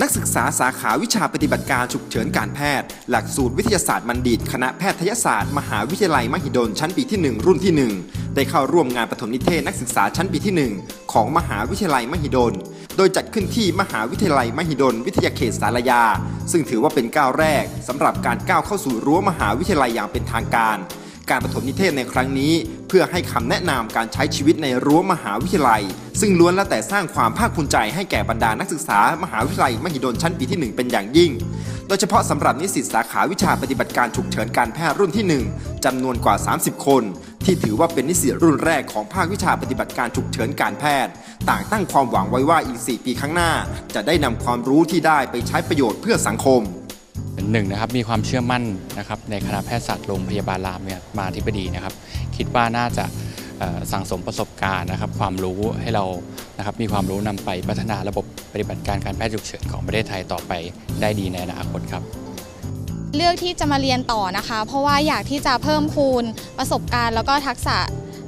นักศึกษาสาขาวิชาปฏิบัติการฉุกเฉินการแพทย์ หลักสูตรวิทยาศาสตร์บัณฑิต คณะแพทยศาสตร์ มหาวิทยาลัยมหิดลชั้นปีที่ 1 รุ่นที่ 1 ได้เข้าร่วมงานปฐมนิเทศนักศึกษาชั้นปีที่ 1 ของมหาวิทยาลัยมหิดล โดยจัดขึ้นที่มหาวิทยาลัยมหิดล วิทยาเขตสารยา ซึ่งถือว่าเป็นก้าวแรกสำหรับการก้าวเข้าสู่รั้วมหาวิทยาลัยอย่างเป็นทางการ การปฐมนิเทศในครั้งนี้ เพื่อให้คำแนะนำการใช้ชีวิตในรั้วมหาวิทยาลัย ซึ่งล้วนแล้วแต่สร้างความภาคภูมิใจให้แก่บรรดานักศึกษามหาวิทยาลัยมหิดลชั้นปีที่ 1 เป็นอย่างยิ่ง โดยเฉพาะสำหรับนิสิตสาขาวิชาปฏิบัติการฉุกเฉินการแพทย์รุ่นที่ 1จำนวนกว่า 30 คน ที่ถือว่าเป็นนิสิตรุ่นแรกของภาควิชาปฏิบัติการฉุกเฉินการแพทย์ ต่างตั้งความหวังไว้ว่าอีก 4 ปีข้างหน้า จะได้นำความรู้ที่ได้ไปใช้ประโยชน์เพื่อสังคม หนึ่งนะครับมีความเชื่อมั่นนะครับในคณะแพทยศาสตร์โรงพยาบาลรามเนี่ยมาธิบดีนะครับ คิดว่าน่าจะสั่งสมประสบการณ์นะครับ ความรู้ให้เรานะครับมีความรู้นำไปพัฒนาระบบปฏิบัติการการแพทย์ฉุกเฉินของประเทศไทยต่อไปได้ดีในอนาคตครับ เลือกที่จะมาเรียนต่อนะคะ เพราะว่าอยากที่จะเพิ่มพูนประสบการณ์ แล้วก็ทักษะ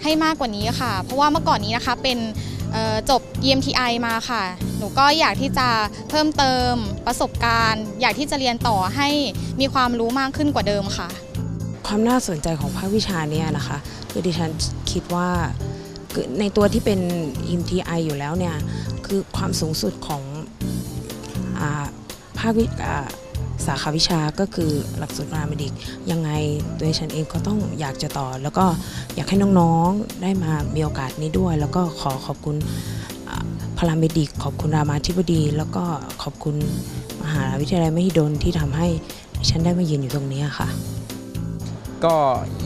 ให้มากกว่านี้ค่ะ เพราะว่าเมื่อก่อนนี้นะคะเป็น จบ EMTI มาค่ะ หนูก็อยากที่จะเพิ่มเติมประสบการณ์ อยากที่จะเรียนต่อให้มีความรู้มากขึ้นกว่าเดิมค่ะ ความน่าสนใจของภาควิชาเนี้นะคะคือดิฉันคิดว่าในตัวที่เป็น EMTI อยู่แล้วเนี่ย คือความสูงสุดของอภาควิอ่า สาขาวิชาก็คือหลักสูตรพาราเมดิกยังไงตัวฉันเองก็ต้องอยากจะต่อ แล้วก็อยากให้น้องๆได้มามีโอกาสนี้ด้วย แล้วก็ขอขอบคุณพาราเมดิก ขอบคุณรามาธิบดี แล้วก็ขอบคุณมหาวิทยาลัยมหิดลที่ทำให้ฉันได้มายืนอยู่ตรงนี้ค่ะ ก็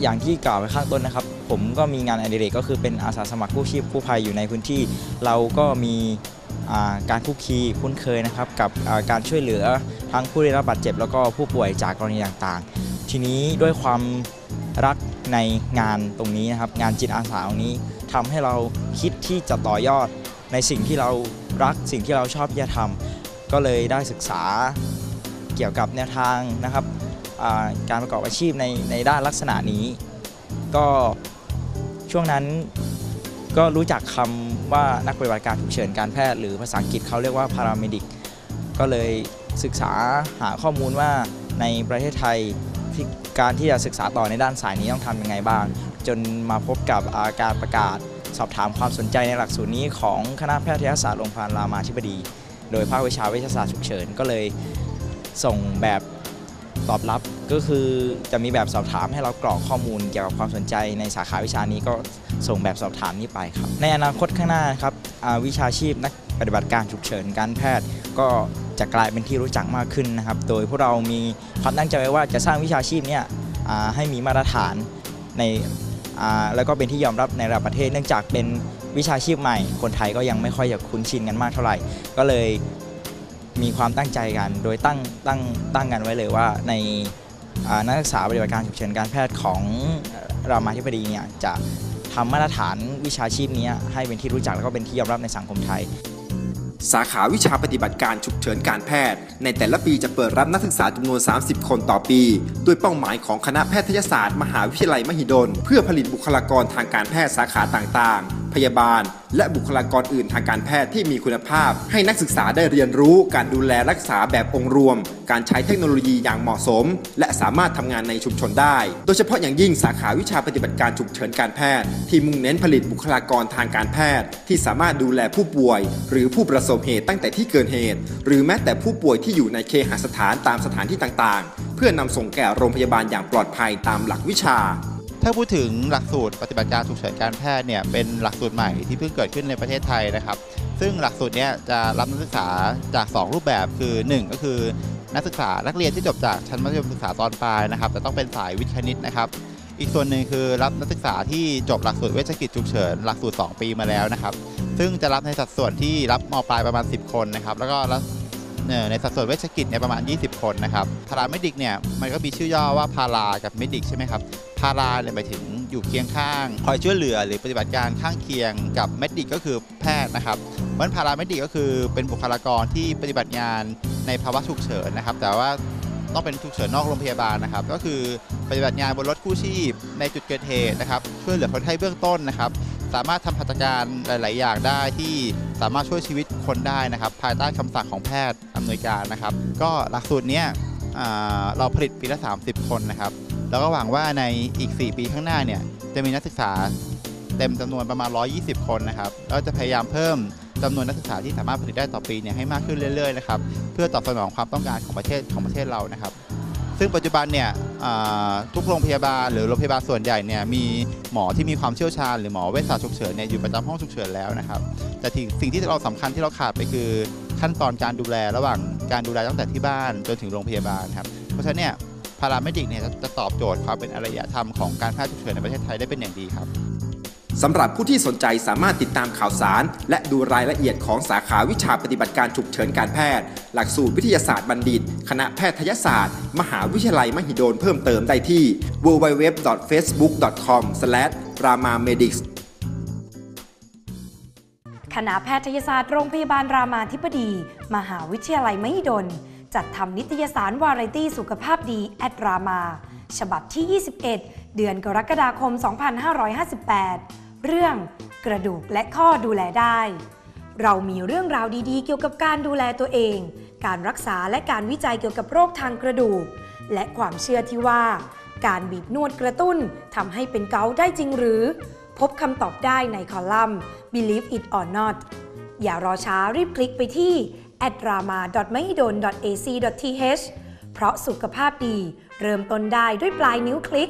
อย่างที่กล่าวไปข้างต้นนะครับ ผมก็มีงานอดิเรกก็คือเป็นอาสาสมัครกู้ชีพกู้ภัยอยู่ในพื้นที่ เราก็มีการคุกคีคุ้นเคยนะครับกับการช่วยเหลือ ทั้งผู้ได้รับบาดเจ็บแล้วก็ผู้ป่วยจากกรณีต่างๆ ทีนี้ด้วยความรักในงานตรงนี้นะครับงานจิตอาสาตรงนี้ทำให้เราคิดที่จะต่อยอดในสิ่งที่เรารักสิ่งที่เราชอบที่จะทำก็เลยได้ศึกษาเกี่ยวกับแนวทางนะครับการประกอบอาชีพในในด้านลักษณะนี้ ก็ช่วงนั้นก็รู้จักคำว่านักปฏิบัติการฉุกเฉินการแพทย์หรือภาษาอังกฤษเขาเรียกว่าพาราเมดิกก็เลย ศึกษาหาข้อมูลว่าในประเทศไทยที่การที่จะศึกษาต่อในด้านสายนี้ต้องทำยังไงบ้าง จนมาพบกับาการประกาศ สอบถามความสนใจในหลักสูตรนี้ของคณะแพทยศาสตร์โรงพยาบาลรามาธิบดี โดยภาควิชาวิทยาศาสตร์ฉุกเฉินก็เลยส่งแบบตอบรับก็คือจะมีแบบสอบถามให้เรากรอกข้อมูลเกี่ยวกับความสนใจในสาขาวิชานี้ก็ส่งแบบสอบถามนี้ไปครับ ในอนาคตข้างหน้านครับอาวิชาชีพนักปฏิบัติการฉุกเฉินการแพทย์ก็ จะกลายเป็นที่รู้จักมากขึ้นนะครับ โดยพวกเรามีความตั้งใจไว้ว่าจะสร้างวิชาชีพเนี้ยให้มีมาตรฐานในแล้วก็เป็นที่ยอมรับในระดับประเทศ เนื่องจากเป็นวิชาชีพใหม่ คนไทยก็ยังไม่ค่อยอยากคุ้นชินกันมากเท่าไหร่ ก็เลยมีความตั้งใจกัน โดยตั้งตั้งตั้งกันไว้เลยว่าในานักศึกษาปฏิบัติการฉุกเฉินการแพทย์ของรามาธิบดีเนี่ยจะทำมาตรฐานวิชาชีพนี้ให้เป็นที่รู้จักแล้วก็เป็นที่ยอมรับในสังคมไทย สาขาวิชาปฏิบัติการฉุกเฉินการแพทย์ ในแต่ละปีจะเปิดรับนักศึกษาจำนวน 30 คนต่อปีด้วยเป้าหมายของคณะแพทยศาสตร์ มหาวิทยาลัยมหิดล เพื่อผลิตบุคลากรทางการแพทย์สาขาต่างๆพยาบาล และบุคลากรอื่นทางการแพทย์ที่มีคุณภาพ ให้นักศึกษาได้เรียนรู้การดูแลรักษาแบบองค์รวม การใช้เทคโนโลยีอย่างเหมาะสม และสามารถทำงานในชุมชนได้ โดยเฉพาะอย่างยิ่งสาขาวิชาปฏิบัติการฉุกเฉินการแพทย์ ที่มุ่งเน้นผลิตบุคลากรทางการแพทย์ ที่สามารถดูแลผู้ป่วย หรือผู้ประสบเหตุตั้งแต่ที่เกิดเหตุ หรือแม้แต่ผู้ป่วยที่อยู่ในเคหสถานตามสถานที่ต่างๆ เพื่อนำส่งแก่โรงพยาบาลอย่างปลอดภัยตามหลักวิชา ถ้าพูดถึงหลักสูตรปฏิบัติการฉุกเฉินการแพทย์เนี่ยเป็นหลักสูตรใหม่ที่เพิ่งเกิดขึ้นในประเทศไทยนะครับ ซึ่งหลักสูตรเนี้ยจะรับนักศึกษาจาก 2 รูปแบบคือ 1 ก็คือนักศึกษานักเรียนที่จบจากชั้นมัธยมศึกษาตอนปลายนะครับแต่ต้องเป็นสายวิทย์คณิตนะครับ อีกส่วนหนึ่งคือรับนักศึกษาที่จบหลักสูตรเวชกิจฉุกเฉินหลักสูตร 2 ปีมาแล้วนะครับ ซึ่งจะรับในสัดส่วนที่รับม.ปลายประมาณ 10 คนนะครับแล้วก็รับ ในสัดส่วนเวชกิจเนี่ยประมาณ 20 คนนะครับ paramedic เนี่ยมันก็มีชื่อย่อว่าพารากับ medic ใช่ไหมครับพาราเนี่ยหมายถึงอยู่เคียงข้าง คอยช่วยเหลือหรือปฏิบัติการข้างเคียงกับ medic ก็คือแพทย์นะครับเพราะฉะนั้น paramedic ก็คือเป็นบุคลากรที่ปฏิบัติงานในภาวะฉุกเฉินนะครับ แต่ว่าต้องเป็นฉุกเฉินนอกโรงพยาบาลนะครับ ก็คือปฏิบัติงานบนรถกู้ชีพในจุดเกิดเหตุนะครับช่วยเหลือคนไข้เบื้องต้นนะครับ สามารถทำหัตการหลาย ๆ อย่างได้ที่สามารถช่วยชีวิตคนได้นะครับ ภายใต้คำสั่งของแพทย์อำนวยการนะครับ ก็หลักสูตรเนี้ยเราผลิตปีละ 30 คนนะครับ แล้วก็หวังว่าในอีก 4 ปีข้างหน้าเนี่ยจะมีนักศึกษาเต็มจำนวนประมาณ 120 คนนะครับแล้วจะพยายามเพิ่มจำนวนนักศึกษาที่สามารถผลิตได้ต่อปีเนี่ยให้มากขึ้นเรื่อย ๆ นะครับ เพื่อตอบสนองความต้องการของประเทศของประเทศเรานะครับ ซึ่งปัจจุบันเนี่ยทุกโรงพยาบาลหรือโรงพยาบาลส่วนใหญ่เนี่ยมีหมอที่มีความเชี่ยวชาญ หรือหมอเวชศาสตร์ฉุกเฉินเนี่ยอยู่ประจำห้องฉุกเฉินแล้วนะครับแต่สิ่งที่เราสำคัญที่เราขาดไปคือขั้นตอนการดูแลระหว่างการดูแลตั้งแต่ที่บ้านจนถึงโรงพยาบาลครับเพราะฉะนั้นเนี่ยพาราเมดิกเนี่ยจะจะตอบโจทย์ความเป็นอารยธรรมของการแพทย์ฉุกเฉินในประเทศไทยได้เป็นอย่างดีครับ สำหรับผู้ที่สนใจสามารถติดตามข่าวสาร และดูรายละเอียดของสาขาวิชาปฏิบัติการฉุกเฉินการแพทย์ หลักสูตรวิทยาศาสตร์บัณฑิต คณะแพทยศาสตร์ มหาวิทยาลัยมหิดลเพิ่มเติมได้ที่ www.facebook.com/ramamedics คณะแพทยศาสตร์โรงพยาบาลรามาธิบดี มหาวิทยาลัยมหิดล จัดทำนิตยสารวาไรตี้สุขภาพดีแอดรามา ฉบับที่ 21 เดือนกรกฎาคม 2558 เรื่องกระดูกและข้อดูแลได้ เรามีเรื่องราวดีๆ เกี่ยวกับการดูแลตัวเอง การรักษาและการวิจัยเกี่ยวกับโรคทางกระดูก และความเชื่อที่ว่า การบีบนวดกระตุ้นทำให้เป็นเกาได้จริงหรือ พบคำตอบได้ในคอลัมน์ Believe It or Not อย่ารอช้ารีบคลิกไปที่ adrama.mahidol.ac.th เพราะสุขภาพดี เริ่มต้นได้ด้วยปลายนิ้วคลิก